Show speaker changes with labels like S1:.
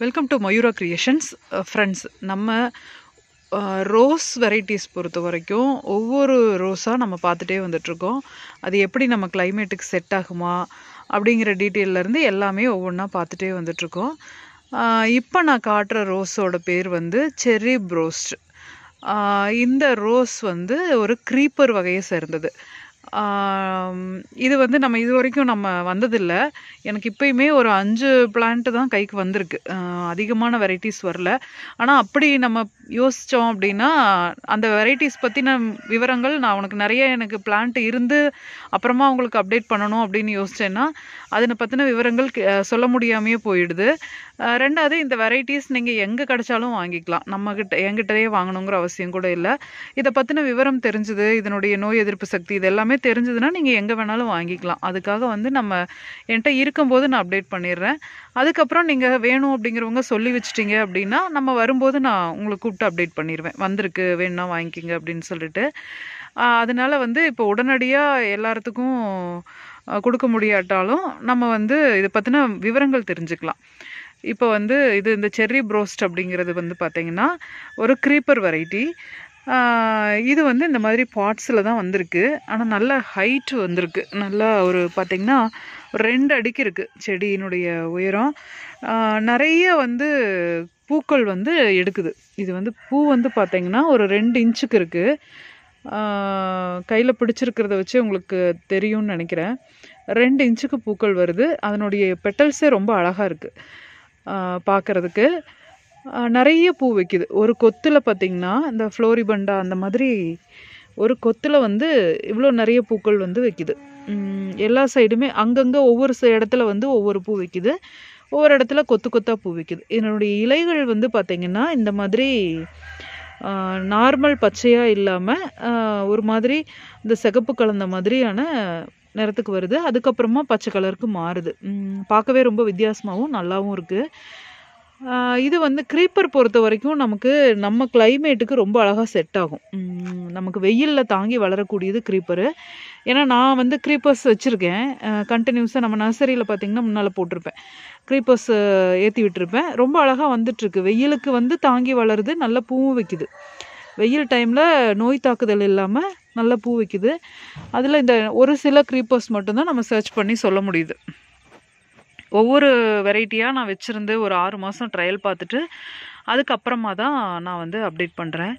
S1: Welcome to Mayura creations friends நம்ம uh, rose varieties பொறுத்த வரைக்கும் ஒவ்வொரு ரோஸாக நம்ம பார்த்துட்டே வந்துட்ருக்கோம் அது எப்படி நம்ம கிளைமேட்டுக்கு செட் ஆகுமா அப்படிங்கிற டீட்டெயிலேருந்து எல்லாமே ஒவ்வொன்றா பார்த்துட்டே வந்துட்ருக்கோம் இப்போ நான் காட்டுற ரோஸோட பேர் வந்து செர்ரி ப்ரோஸ்ட் இந்த ரோஸ் வந்து ஒரு க்ரீப்பர் வகையை சேர்ந்தது. இது வந்து நம்ம இது வரைக்கும் நம்ம வந்ததில்லை. எனக்கு இப்பயுமே ஒரு அஞ்சு பிளான்ட்டு தான் கைக்கு வந்திருக்கு. அதிகமான வெரைட்டிஸ் வரல. ஆனால் அப்படி நம்ம யோசித்தோம் அப்படின்னா அந்த வெரைட்டிஸ் பற்றின விவரங்கள் நான் உனக்கு நிறைய எனக்கு பிளான்ட் இருந்து அப்புறமா உங்களுக்கு அப்டேட் பண்ணணும் அப்படின்னு யோசிச்சேன்னா அதனை பற்றின விவரங்கள் சொல்ல முடியாமையே போயிடுது. ரெண்டாவது இந்த வெரைட்டிஸ் நீங்கள் எங்கே கிடைச்சாலும் வாங்கிக்கலாம். நம்மக்கிட்ட என்கிட்டயே வாங்கணுங்கிற அவசியம் கூட இல்லை. இதை பற்றின விவரம் தெரிஞ்சுது இதனுடைய நோய் எதிர்ப்பு சக்தி இது எல்லாமே தெரிஞ்சதுன்னா நீங்கள் எங்கே வேணாலும் வாங்கிக்கலாம். அதுக்காக வந்து நம்ம என்கிட்ட இருக்கும்போது நான் அப்டேட் பண்ணிடுறேன். அதுக்கப்புறம் நீங்கள் வேணும் அப்படிங்கிறவங்க சொல்லி வச்சிட்டிங்க அப்படின்னா நம்ம வரும்போது நான் உங்களுக்கு கூப்பிட்டு அப்டேட் பண்ணிடுவேன். வந்திருக்கு வேணும்னா வாங்கிக்கிங்க அப்படின்னு சொல்லிட்டு. அதனால் அதனால வந்து இப்போ உடனடியாக எல்லாத்துக்கும் கொடுக்க முடியாட்டாலும் நம்ம வந்து இதை பற்றின விவரங்கள் தெரிஞ்சுக்கலாம். இப்போ வந்து இது இந்த செர்ரி ப்ரோஸ்ட் அப்படிங்கிறது வந்து பார்த்திங்கன்னா ஒரு க்ரீப்பர் வெரைட்டி இது வந்து இந்த மாதிரி பாட்ஸில் தான் வந்திருக்கு. ஆனால் நல்ல ஹைட்டு வந்திருக்கு. நல்லா ஒரு பார்த்தீங்கன்னா ஒரு ரெண்டு அடிக்கு இருக்குது செடியினுடைய உயரம். நிறைய வந்து பூக்கள் வந்து எடுக்குது. இது வந்து பூ வந்து பார்த்திங்கன்னா ஒரு ரெண்டு இன்ச்சுக்கு இருக்குது கையில் பிடிச்சிருக்கிறத வச்சு உங்களுக்கு தெரியும்னு நினைக்கிறேன். ரெண்டு இன்ச்சுக்கு பூக்கள் வருது. அதனுடைய பெட்டல்ஸே ரொம்ப அழகாக இருக்குது பார்க்குறதுக்கு நிறைய பூ வைக்குது. ஒரு கொத்தில் பார்த்திங்கன்னா இந்த ஃப்ளோரிபண்டா அந்த மாதிரி ஒரு கொத்தில் வந்து இவ்வளோ நிறைய பூக்கள் வந்து வைக்குது. எல்லா சைடுமே அங்கங்கே ஒவ்வொரு ச- இடத்துல வந்து ஒவ்வொரு பூ வைக்குது. ஒவ்வொரு இடத்துல கொத்து கொத்தாக பூ வைக்குது. இதனுடைய இலைகள் வந்து பார்த்திங்கன்னா இந்த மாதிரி நார்மல் பச்சையாக இல்லாமல் ஒரு மாதிரி இந்த சிகப்பு கலந்த மாதிரியான நிறத்துக்கு வருது. அதுக்கப்புறமா பச்சை கலருக்கு மாறுது. பார்க்கவே ரொம்ப வித்தியாசமாகவும் நல்லாவும் இருக்குது இது வந்து க்ரீப்பர் பொறுத்த வரைக்கும் நமக்கு நம்ம கிளைமேட்டுக்கு ரொம்ப அழகாக செட் ஆகும். நமக்கு வெயிலில் தாங்கி வளரக்கூடியது க்ரீப்பரு ஏன்னா நான் வந்து க்ரீப்பர்ஸ் வச்சுருக்கேன். கண்டினியூஸாக நம்ம நர்சரியில் பார்த்திங்கன்னா முன்னால் போட்டிருப்பேன். க்ரீப்பர்ஸ் ஏற்றி விட்டுருப்பேன். ரொம்ப அழகாக வந்துட்டுருக்கு. வெயிலுக்கு வந்து தாங்கி வளருது நல்ல பூவும் வைக்குது. வெயில் டைமில் நோய் தாக்குதல் இல்லாமல் நல்ல பூ வைக்குது. அதில் இந்த ஒரு சில க்ரீப்பர்ஸ் மட்டும்தான் நம்ம சர்ச் பண்ணி சொல்ல முடியுது. ஒவ்வொரு வெரைட்டியாக நான் வச்சுருந்து ஒரு ஆறு மாதம் ட்ரையல் பார்த்துட்டு அதுக்கப்புறமா தான் நான் வந்து அப்டேட் பண்ணுறேன்